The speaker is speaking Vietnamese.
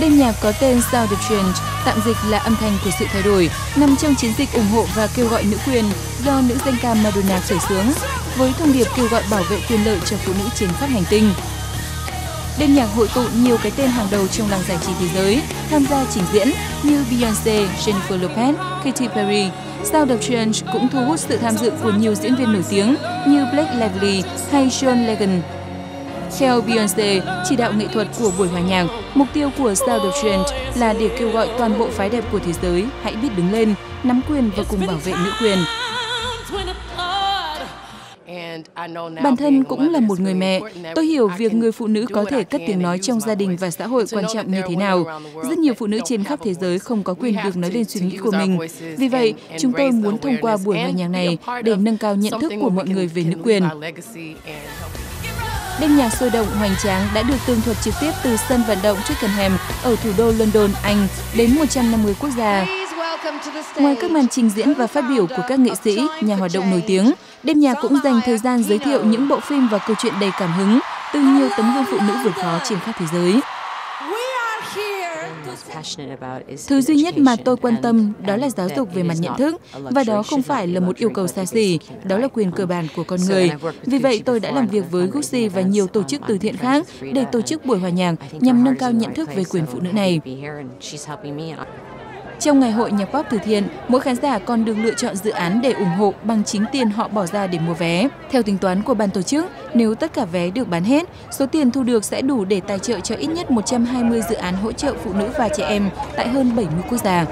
Đêm nhạc có tên Sound of Change, tạm dịch là âm thanh của sự thay đổi, nằm trong chiến dịch ủng hộ và kêu gọi nữ quyền do nữ danh ca Madonna khởi xướng, với thông điệp kêu gọi bảo vệ quyền lợi cho phụ nữ trên khắp hành tinh. Đêm nhạc hội tụ nhiều cái tên hàng đầu trong làng giải trí thế giới tham gia trình diễn như Beyoncé, Jennifer Lopez, Katy Perry. Sound of Change cũng thu hút sự tham dự của nhiều diễn viên nổi tiếng như Blake Lively hay John Legend. Theo Beyoncé, chỉ đạo nghệ thuật của buổi hòa nhạc, mục tiêu của Sound of Change là để kêu gọi toàn bộ phái đẹp của thế giới hãy biết đứng lên, nắm quyền và cùng bảo vệ nữ quyền. Bản thân cũng là một người mẹ, tôi hiểu việc người phụ nữ có thể cất tiếng nói trong gia đình và xã hội quan trọng như thế nào. Rất nhiều phụ nữ trên khắp thế giới không có quyền được nói lên suy nghĩ của mình. Vì vậy, chúng tôi muốn thông qua buổi hòa nhạc này để nâng cao nhận thức của mọi người về nữ quyền. Đêm nhạc sôi động hoành tráng đã được tường thuật trực tiếp từ sân vận động Twickenham ở thủ đô London, Anh đến 150 quốc gia. Ngoài các màn trình diễn và phát biểu của các nghệ sĩ, nhà hoạt động nổi tiếng, đêm nhạc cũng dành thời gian giới thiệu những bộ phim và câu chuyện đầy cảm hứng từ nhiều tấm gương phụ nữ vượt khó trên khắp thế giới. Thứ duy nhất mà tôi quan tâm đó là giáo dục về mặt nhận thức, và đó không phải là một yêu cầu xa xỉ, đó là quyền cơ bản của con người. Vì vậy, tôi đã làm việc với Gucci và nhiều tổ chức từ thiện khác để tổ chức buổi hòa nhạc nhằm nâng cao nhận thức về quyền phụ nữ này. Trong ngày hội nhạc pop từ thiện, mỗi khán giả còn được lựa chọn dự án để ủng hộ bằng chính tiền họ bỏ ra để mua vé. Theo tính toán của ban tổ chức, nếu tất cả vé được bán hết, số tiền thu được sẽ đủ để tài trợ cho ít nhất 120 dự án hỗ trợ phụ nữ và trẻ em tại hơn 70 quốc gia.